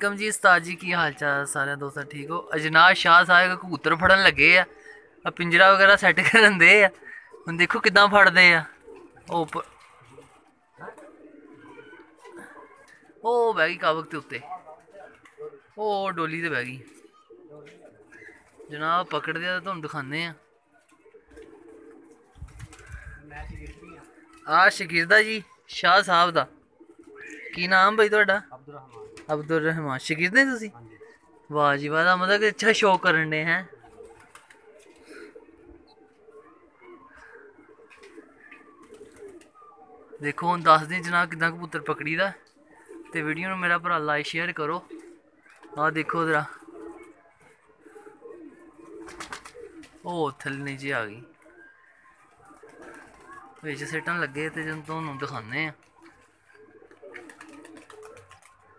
ਕਮ ਜੀ ਉਸਤਾਦ ਜੀ ਕੀ ਹਾਲ ਚਾਲ ਸਾਰਿਆਂ ਦੋਸਤਾਂ ਠੀਕ ਹੋ ਅਜਨਾਬ ਸ਼ਾਹ ਸਾਹਿਬ ਕਬੂਤਰ ਫੜਨ ਲੱਗੇ ਆ ਆ ਪਿੰਜਰਾ ਵਗੈਰਾ ਸੈੱਟ ਕਰਨ ਦੇ ਆ ਹੁਣ ਦੇਖੋ ਕਿਦਾਂ ਫੜਦੇ ਆ ਉਹ ਉੱਪਰ ਉਹ ਬਹਿ ਗਈ ਕਾਬਕ ਦੇ ਉੱਤੇ ਉਹ ਡੋਲੀ ਤੇ ਬਹਿ ਗਈ ਜਨਾਬ ਪਕੜਦੇ ਆ ਤਾਂ ਤੁਹਾਨੂੰ ਦਿਖਾਉਂਦੇ ਆ ਆ ਸ਼ਗਿਰਦਾ ਜੀ ਸ਼ਾਹ ਸਾਹਿਬ ਦਾ ਕੀ ਨਾਮ ਬਈ ਤੁਹਾਡਾ ਅਬਦੁਰ ਰਹਿਮਾਨ ਸ਼ਗਿਰਦ ਨੇ ਤੁਸੀਂ ਵਾਹ ਜੀ ਵਾਹ ਦਾ ਮਤਲਬ ਕਿ ਅੱਛਾ ਸ਼ੌਕ ਕਰਨ ਨੇ ਹੈ ਦੇਖੋ ਹੁਣ ਦੱਸਦੇ ਜਨਾਬ ਕਿਦਾਂ ਕਬੂਤਰ ਪਕੜੀਦਾ ਤੇ ਵੀਡੀਓ ਨੂੰ ਮੇਰਾ ਭਰਾ ਲਾਈਕ ਸ਼ੇਅਰ ਕਰੋ ਆਹ ਦੇਖੋ ਜਰਾ ਉਹ ਥੱਲੇ ਨੀਚੇ ਆ ਗਈ ਵਿੱਚ ਸਿੱਟਣ ਲੱਗੇ ਤੇ ਜਦੋਂ ਤੁਹਾਨੂੰ ਦਿਖਾਉਂਦੇ ਆ